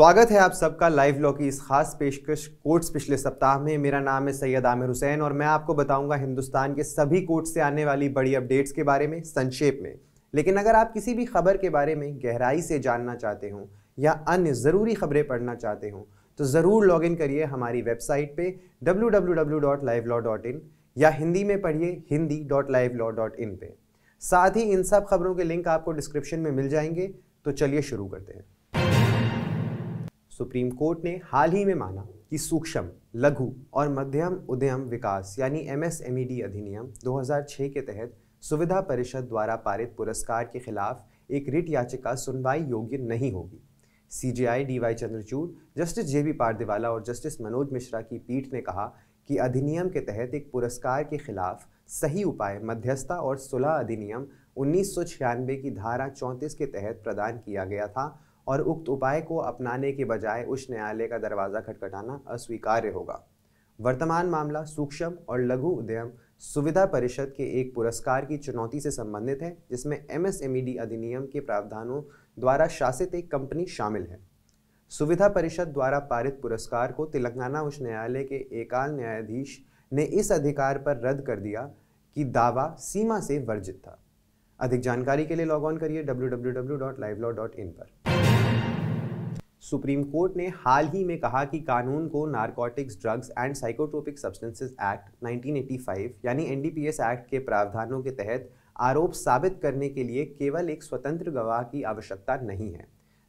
स्वागत है आप सबका लाइव लॉ की इस खास पेशकश कोर्ट्स पिछले सप्ताह में। मेरा नाम है सैयद आमिर हुसैन और मैं आपको बताऊँगा हिंदुस्तान के सभी कोर्ट से आने वाली बड़ी अपडेट्स के बारे में, संक्षेप में। लेकिन अगर आप किसी भी खबर के बारे में गहराई से जानना चाहते हो या अन्य ज़रूरी खबरें पढ़ना चाहते हो तो ज़रूर लॉग इन करिए हमारी वेबसाइट पे www.livelawin या हिंदी में पढ़िए Hindi dot live law dot in पे। साथ ही इन सब खबरों के लिंक आपको डिस्क्रिप्शन में मिल जाएँगे तो चलिए शुरू करते हैं। सुप्रीम कोर्ट ने हाल ही में माना कि सूक्ष्म, लघु और मध्यम उद्यम विकास यानी एमएसएमईडी अधिनियम 2006 के तहत सुविधा परिषद द्वारा पारित पुरस्कार के खिलाफ एक रिट याचिका सुनवाई योग्य नहीं होगी। C J I D Y Chandrachud, justice J B Pardiwala और जस्टिस मनोज मिश्रा की पीठ ने कहा कि अधिनियम के तहत एक पुरस्कार के खिलाफ सही उपाय मध्यस्थता और सुलह अधिनियम उन्नीस सौ छियानवे की धारा 34 के तहत प्रदान किया गया था और उक्त उपाय को अपनाने के बजाय उच्च न्यायालय का दरवाज़ा खटखटाना अस्वीकार्य होगा। वर्तमान मामला सूक्ष्म और लघु उद्यम सुविधा परिषद के एक पुरस्कार की चुनौती से संबंधित है, जिसमें एमएसएमईडी अधिनियम के प्रावधानों द्वारा शासित एक कंपनी शामिल है। सुविधा परिषद द्वारा पारित पुरस्कार को तेलंगाना उच्च न्यायालय के एकाल न्यायाधीश ने इस अधिकार पर रद्द कर दिया कि दावा सीमा से वर्जित था। अधिक जानकारी के लिए लॉग ऑन करिए www.livelawin पर। सुप्रीम कोर्ट ने हाल ही में कहा कि कानून को narcotics drugs and psychotropic substances act 1985 यानी एनडीपीएस एक्ट के प्रावधानों के तहत आरोप साबित करने के लिए केवल एक स्वतंत्र गवाह की आवश्यकता नहीं है।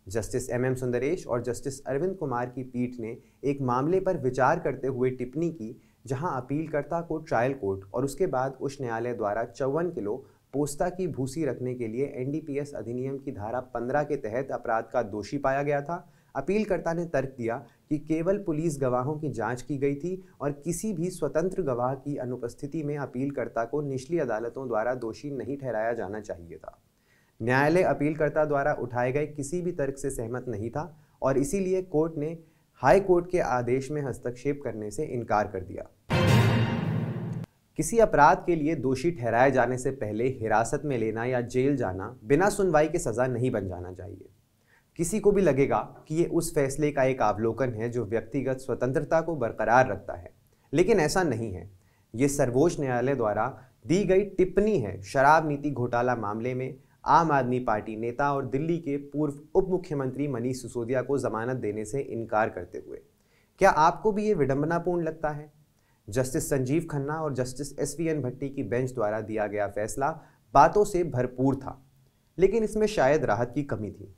जस्टिस एम एम सुंदरेश और जस्टिस अरविंद कुमार की पीठ ने एक मामले पर विचार करते हुए टिप्पणी की, जहाँ अपीलकर्ता को ट्रायल कोर्ट और उसके बाद उच्च न्यायालय द्वारा चौवन किलो पोस्ता की भूसी रखने के लिए एनडीपीएस अधिनियम की धारा 15 के तहत अपराध का दोषी पाया गया था। अपीलकर्ता ने तर्क दिया कि केवल पुलिस गवाहों की जाँच की गई थी और किसी भी स्वतंत्र गवाह की अनुपस्थिति में अपीलकर्ता को निचली अदालतों द्वारा दोषी नहीं ठहराया जाना चाहिए था। न्यायालय अपीलकर्ता द्वारा उठाए गए किसी भी तर्क से सहमत नहीं था और इसीलिए कोर्ट ने हाई कोर्ट के आदेश में हस्तक्षेप करने से इनकार कर दिया। किसी अपराध के लिए दोषी ठहराए जाने से पहले हिरासत में लेना या जेल जाना बिना सुनवाई के सज़ा नहीं बन जाना चाहिए। किसी को भी लगेगा कि ये उस फैसले का एक अवलोकन है जो व्यक्तिगत स्वतंत्रता को बरकरार रखता है। लेकिन ऐसा नहीं है। ये सर्वोच्च न्यायालय द्वारा दी गई टिप्पणी है। शराब नीति घोटाला मामले में आम आदमी पार्टी नेता और दिल्ली के पूर्व उप मुख्यमंत्री मनीष सिसोदिया को जमानत देने से इनकार करते हुए। क्या आपको भी ये विडंबनापूर्ण लगता है? जस्टिस संजीव खन्ना और justice S V N Bhatti की बेंच द्वारा दिया गया फैसला बातों से भरपूर था, लेकिन इसमें शायद राहत की कमी थी।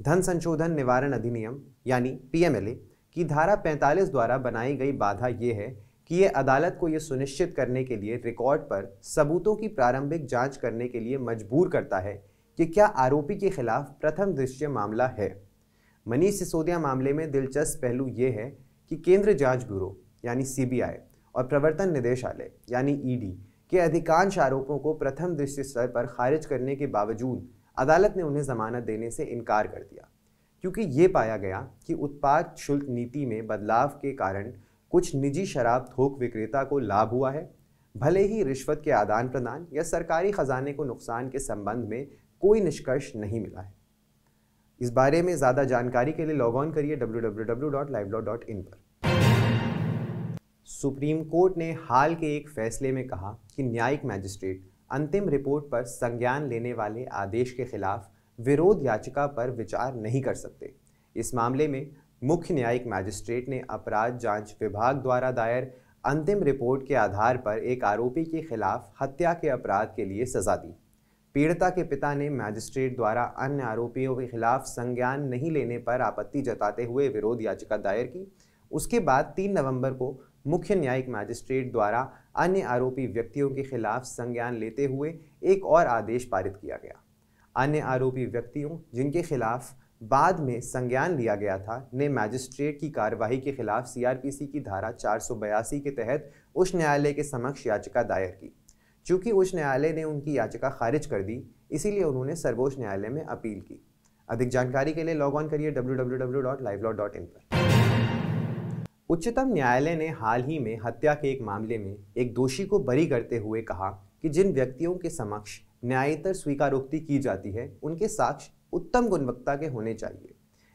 धन संशोधन निवारण अधिनियम, यानी पीएमएलए की धारा 45 द्वारा बनाई गई बाधा ये है कि ये अदालत को ये सुनिश्चित करने के लिए रिकॉर्ड पर सबूतों की प्रारंभिक जाँच करने के लिए मजबूर करता है कि क्या आरोपी के खिलाफ प्रथम दृश्य मामला है। मनीष सिसोदिया मामले में दिलचस्प पहलू ये है कि केंद्र जाँच ब्यूरो, यानी सीबीआई और प्रवर्तन निदेशालय, यानी ईडी के अधिकांश आरोपों को प्रथम दृश्य स्तर पर खारिज करने के बावजूद अदालत ने उन्हें जमानत देने से इनकार कर दिया, क्योंकि ये पाया गया कि उत्पाद शुल्क नीति में बदलाव के कारण कुछ निजी शराब थोक विक्रेता को लाभ हुआ है। भले ही रिश्वत के आदान प्रदान या सरकारी खजाने को नुकसान के संबंध में कोई निष्कर्ष नहीं मिला है। इस बारे में ज़्यादा जानकारी के लिए लॉग ऑन करिए www.livelawin पर। सुप्रीम कोर्ट ने हाल के एक फैसले में कहा कि न्यायिक मैजिस्ट्रेट अंतिम रिपोर्ट पर संज्ञान लेने वाले आदेश के खिलाफ विरोध याचिका पर विचार नहीं कर सकते। इस मामले में मुख्य न्यायिक मैजिस्ट्रेट ने अपराध जाँच विभाग द्वारा दायर अंतिम रिपोर्ट के आधार पर एक आरोपी के खिलाफ हत्या के अपराध के लिए सजा दी। पीड़िता के पिता ने मैजिस्ट्रेट द्वारा अन्य आरोपियों के खिलाफ संज्ञान नहीं लेने पर आपत्ति जताते हुए विरोध याचिका दायर की। उसके बाद 3 नवंबर को मुख्य न्यायिक मैजिस्ट्रेट द्वारा अन्य आरोपी व्यक्तियों के खिलाफ संज्ञान लेते हुए एक और आदेश पारित किया गया। अन्य आरोपी व्यक्तियों जिनके खिलाफ बाद में संज्ञान लिया गया था, ने मैजिस्ट्रेट की कार्यवाही के खिलाफ सीआरपीसी की धारा चार सौ बयासी के तहत उच्च न्यायालय के समक्ष याचिका दायर की। चूँकि उच्च न्यायालय ने उनकी याचिका खारिज कर दी, इसीलिए उन्होंने सर्वोच्च न्यायालय में अपील की। अधिक जानकारी के लिए लॉग ऑन करिए www.livelawin पर। उच्चतम न्यायालय ने हाल ही में हत्या के एक मामले में एक दोषी को बरी करते हुए कहा कि जिन व्यक्तियों के समक्ष न्यायतर स्वीकारोक्ति की जाती है, उनके साक्ष्य उत्तम गुणवत्ता के होने चाहिए।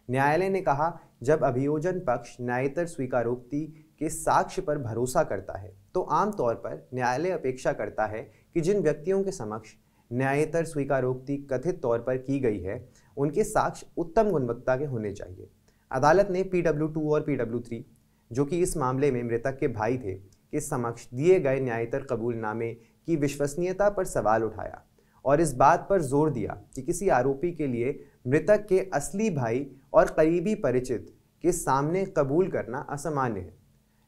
न्यायालय ने कहा, जब अभियोजन पक्ष न्यायतर स्वीकारोक्ति के साक्ष्य पर भरोसा करता है तो आमतौर पर न्यायालय अपेक्षा करता है कि जिन व्यक्तियों के समक्ष न्यायतर स्वीकारोक्ति कथित तौर पर की गई है, उनके साक्ष्य उत्तम गुणवत्ता के होने चाहिए। अदालत ने पी और पी जो कि इस मामले में मृतक के भाई थे, के समक्ष दिए गए न्यायतर कबूलनामे की विश्वसनीयता पर सवाल उठाया और इस बात पर ज़ोर दिया कि किसी आरोपी के लिए मृतक के असली भाई और करीबी परिचित के सामने कबूल करना असामान्य है।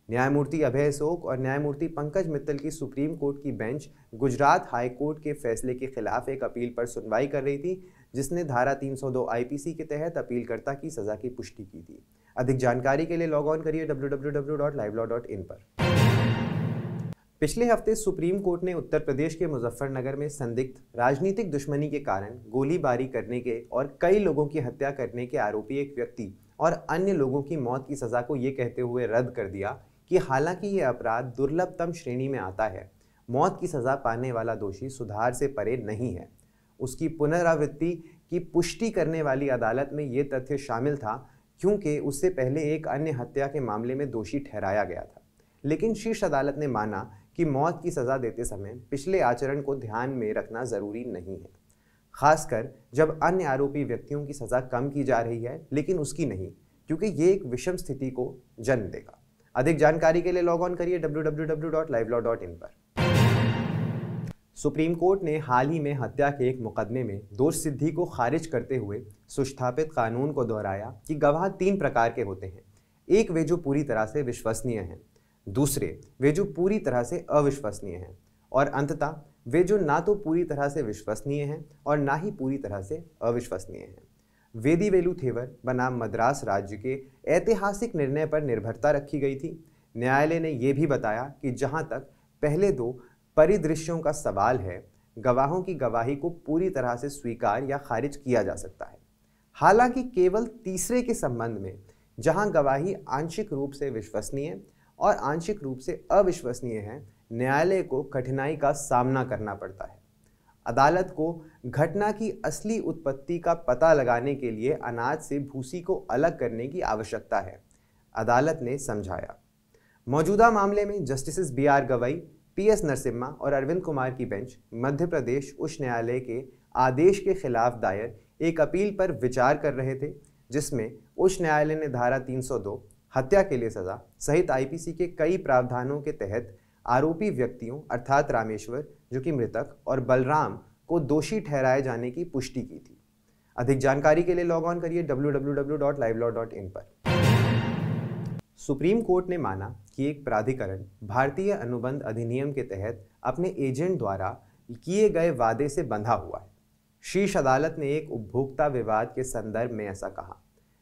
न्यायमूर्ति अभय अशोक और न्यायमूर्ति पंकज मित्तल की सुप्रीम कोर्ट की बेंच गुजरात हाई कोर्ट के फैसले के खिलाफ एक अपील पर सुनवाई कर रही थी, जिसने धारा 302 आईपीसी के तहत अपीलकर्ता की सजा की पुष्टि की थी। अधिक जानकारी के लिए लॉग ऑन करिए www.livelawin पर। पिछले हफ़्ते सुप्रीम कोर्ट ने उत्तर प्रदेश के मुजफ्फरनगर में संदिग्ध, राजनीतिक दुश्मनी के कारण गोलीबारी करने के और कई लोगों की हत्या करने के आरोपी एक व्यक्ति और अन्य लोगों की मौत की सज़ा को ये कहते हुए रद्द कर दिया कि हालाँकि ये अपराध दुर्लभतम श्रेणी में आता है। मौत की सज़ा पाने वाला दोषी सुधार से परे नहीं है। उसकी पुनरावृत्ति की पुष्टि करने वाली अदालत में ये तथ्य शामिल था क्योंकि उससे पहले एक अन्य हत्या के मामले में दोषी ठहराया गया था। लेकिन शीर्ष अदालत ने माना कि मौत की सज़ा देते समय पिछले आचरण को ध्यान में रखना ज़रूरी नहीं है। खासकर जब अन्य आरोपी व्यक्तियों की सज़ा कम की जा रही है, लेकिन उसकी नहीं, क्योंकि ये एक विषम स्थिति को जन्म देगा। अधिक जानकारी के लिए लॉग ऑन करिए www.livelawin पर। सुप्रीम कोर्ट ने हाल ही में हत्या के एक मुकदमे में दोष सिद्धि को खारिज करते हुए सुस्थापित कानून को दोहराया कि गवाह तीन प्रकार के होते हैं। एक, वे जो पूरी तरह से विश्वसनीय हैं। दूसरे, वे जो पूरी तरह से अविश्वसनीय हैं। और अंततः, वे जो ना तो पूरी तरह से विश्वसनीय हैं और ना ही पूरी तरह से अविश्वसनीय हैं। वेदी वेलू थेवर बनाम मद्रास राज्य के ऐतिहासिक निर्णय पर निर्भरता रखी गई थी। न्यायालय ने यह भी बताया कि जहाँ तक पहले दो परिदृश्यों का सवाल है, गवाहों की गवाही को पूरी तरह से स्वीकार या खारिज किया जा सकता है। हालाँकि केवल तीसरे के संबंध में, जहाँ गवाही आंशिक रूप से विश्वसनीय और आंशिक रूप से अविश्वसनीय है, न्यायालय को कठिनाई का सामना करना पड़ता है। अदालत को घटना की असली उत्पत्ति का पता लगाने के लिए अनाज से भूसी को अलग करने की आवश्यकता है, अदालत ने समझाया। मौजूदा मामले में justice B R Gavai P S Narasimha और अरविंद कुमार की बेंच मध्य प्रदेश उच्च न्यायालय के आदेश के खिलाफ दायर एक अपील पर विचार कर रहे थे, जिसमें उच्च न्यायालय ने धारा 302 हत्या के लिए सजा सहित आईपीसी के कई प्रावधानों के तहत आरोपी व्यक्तियों अर्थात रामेश्वर, जो कि मृतक, और बलराम को दोषी ठहराए जाने की पुष्टि की थी। अधिक जानकारी के लिए लॉग ऑन करिए www.livelawin पर। सुप्रीम कोर्ट ने माना कि एक प्राधिकरण भारतीय अनुबंध अधिनियम के तहत अपने एजेंट द्वारा किए गए वादे से बंधा हुआ है। शीर्ष अदालत ने एक उपभोक्ता विवाद के संदर्भ में ऐसा कहा,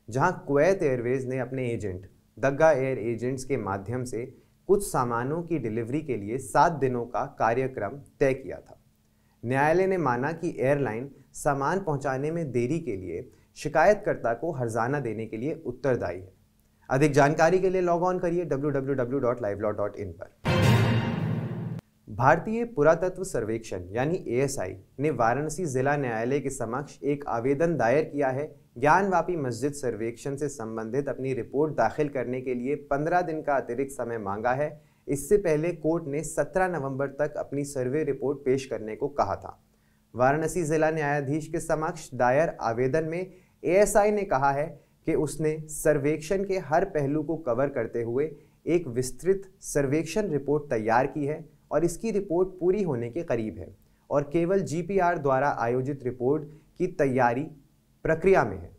जहाँ कुवैत एयरवेज ने अपने एजेंट, दग्गा एयर एजेंट्स के माध्यम से कुछ सामानों की डिलीवरी के लिए सात दिनों का कार्यक्रम तय किया था। न्यायालय ने माना कि एयरलाइन सामान पहुँचाने में देरी के लिए शिकायतकर्ता को हर्जाना देने के लिए उत्तरदायी है। अधिक जानकारी के लिए लॉग ऑन करिए www.livelawin पर। भारतीय पुरातत्व सर्वेक्षण, यानी एएसआई ने वाराणसी जिला न्यायालय के समक्ष एक आवेदन दायर किया है, ज्ञानवापी मस्जिद सर्वेक्षण से संबंधित अपनी रिपोर्ट दाखिल करने के लिए 15 दिन का अतिरिक्त समय मांगा है। इससे पहले कोर्ट ने 17 नवंबर तक अपनी सर्वे रिपोर्ट पेश करने को कहा था। वाराणसी जिला न्यायाधीश के समक्ष दायर आवेदन में एएसआई ने कहा है कि उसने सर्वेक्षण के हर पहलू को कवर करते हुए एक विस्तृत सर्वेक्षण रिपोर्ट तैयार की है और इसकी रिपोर्ट पूरी होने के करीब है और केवल जीपीआर द्वारा आयोजित रिपोर्ट की तैयारी प्रक्रिया में है।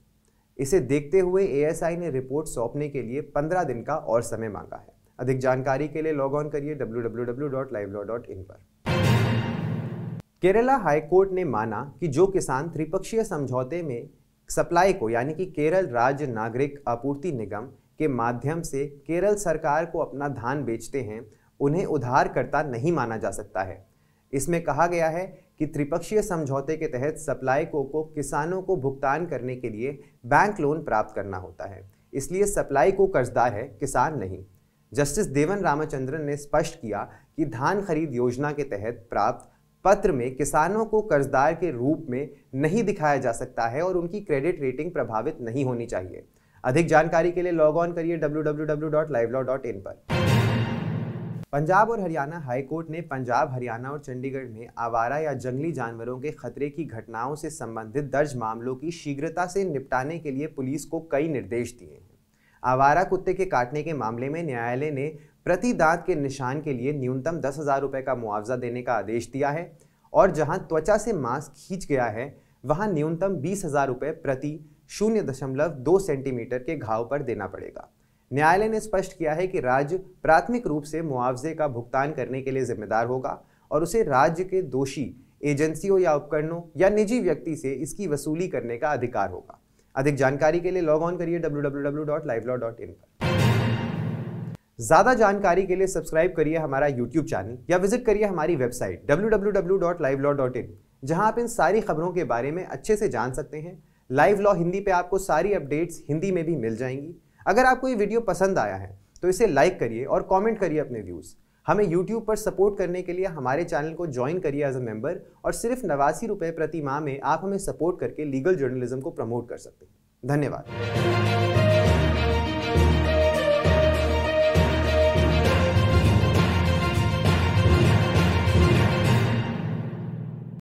इसे देखते हुए एएसआई ने रिपोर्ट सौंपने के लिए 15 दिन का और समय मांगा है। अधिक जानकारी के लिए लॉग ऑन करिए www.livelawin पर। केरला हाई कोर्ट ने माना कि जो किसान त्रिपक्षीय समझौते में सप्लाई को यानी कि केरल राज्य नागरिक आपूर्ति निगम के माध्यम से केरल सरकार को अपना धान बेचते हैं उन्हें उधारकर्ता नहीं माना जा सकता है। इसमें कहा गया है कि त्रिपक्षीय समझौते के तहत सप्लाई को, को किसानों को भुगतान करने के लिए बैंक लोन प्राप्त करना होता है। इसलिए सप्लाई को कर्जदार है किसान नहीं। जस्टिस देवन रामचंद्रन ने स्पष्ट किया कि धान खरीद योजना के तहत प्राप्त पत्र में किसानों को कर्जदार के रूप में नहीं दिखाया जा सकता है और उनकी क्रेडिट रेटिंग प्रभावित नहीं होनी चाहिए। अधिक जानकारी के लिए लॉग ऑन करिए www.livelawin पर। पंजाब और हरियाणा हाईकोर्ट ने पंजाब, हरियाणा और चंडीगढ़ में आवारा या जंगली जानवरों के खतरे की घटनाओं से संबंधित दर्ज मामलों की शीघ्रता से निपटाने के लिए पुलिस को कई निर्देश दिए हैं। आवारा कुत्ते के काटने के मामले में न्यायालय ने प्रति दांत के निशान के लिए न्यूनतम दस हज़ार रुपये का मुआवजा देने का आदेश दिया है और जहाँ त्वचा से मांस खींच गया है, वहाँ न्यूनतम बीस हज़ार रुपये प्रति शून्य दशमलव दो सेंटीमीटर के घाव पर देना पड़ेगा। न्यायालय ने स्पष्ट किया है कि राज्य प्राथमिक रूप से मुआवजे का भुगतान करने के लिए जिम्मेदार होगा और उसे राज्य के दोषी, एजेंसियों या उपकरणों या निजी व्यक्ति से इसकी वसूली करने का अधिकार होगा। अधिक जानकारी के लिए लॉग ऑन करिए www.livelawin पर। ज़्यादा जानकारी के लिए सब्सक्राइब करिए हमारा यूट्यूब चैनल या विज़िट करिए हमारी वेबसाइट www.livelaw.in जहाँ आप इन सारी खबरों के बारे में अच्छे से जान सकते हैं। लाइव लॉ हिंदी पे आपको सारी अपडेट्स हिंदी में भी मिल जाएँगी। अगर आपको ये वीडियो पसंद आया है तो इसे लाइक करिए और कमेंट करिए अपने व्यूज़ हमें यूट्यूब पर सपोर्ट करने के लिए हमारे चैनल को ज्वाइन करिए एज अ मेंबर और सिर्फ़ नवासी रुपये प्रति माह में आप हमें सपोर्ट करके लीगल जर्नलिज्म को प्रमोट कर सकते हैं। धन्यवाद।